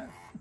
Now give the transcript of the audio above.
that.